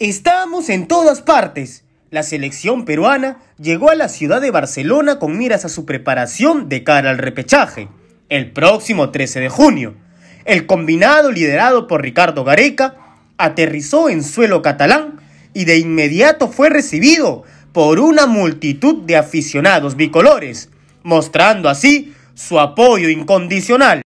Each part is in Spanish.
Estamos en todas partes. La selección peruana llegó a la ciudad de Barcelona con miras a su preparación de cara al repechaje, el próximo 13 de junio. El combinado liderado por Ricardo Gareca aterrizó en suelo catalán y de inmediato fue recibido por una multitud de aficionados bicolores, mostrando así su apoyo incondicional.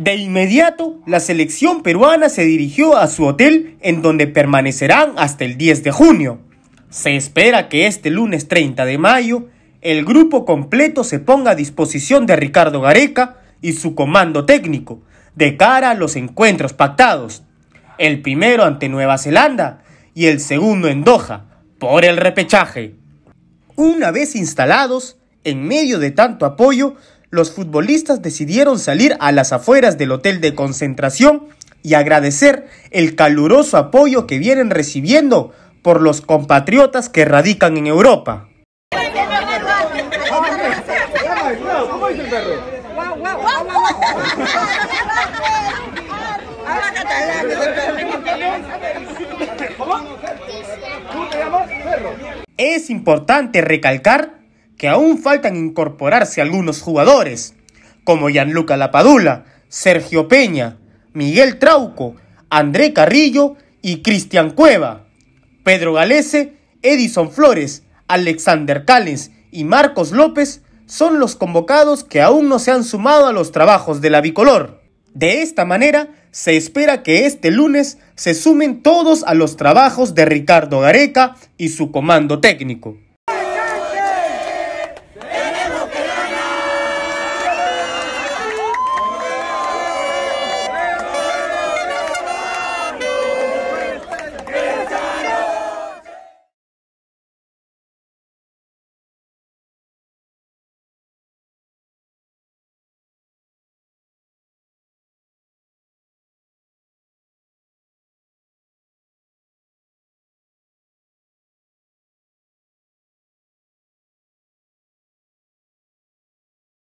De inmediato, la selección peruana se dirigió a su hotel en donde permanecerán hasta el 10 de junio. Se espera que este lunes 30 de mayo el grupo completo se ponga a disposición de Ricardo Gareca y su comando técnico de cara a los encuentros pactados. El primero ante Nueva Zelanda y el segundo en Doha por el repechaje. Una vez instalados, en medio de tanto apoyo, los futbolistas decidieron salir a las afueras del hotel de concentración y agradecer el caluroso apoyo que vienen recibiendo por los compatriotas que radican en Europa. Es importante recalcar que aún faltan incorporarse algunos jugadores, como Gianluca Lapadula, Sergio Peña, Miguel Trauco, André Carrillo y Cristian Cueva. Pedro Galese, Edison Flores, Alexander Callens y Marcos López son los convocados que aún no se han sumado a los trabajos de la bicolor. De esta manera, se espera que este lunes se sumen todos a los trabajos de Ricardo Gareca y su comando técnico.